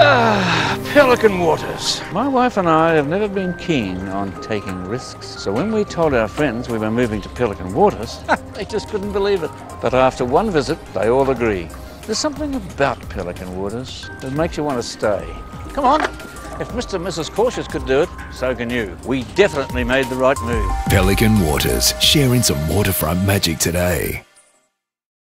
Ah, Pelican Waters. My wife and I have never been keen on taking risks, so when we told our friends we were moving to Pelican Waters, they just couldn't believe it. But after one visit, they all agree. There's something about Pelican Waters that makes you want to stay. Come on, if Mr. and Mrs. Cautious could do it, so can you. We definitely made the right move. Pelican Waters, sharing some waterfront magic today.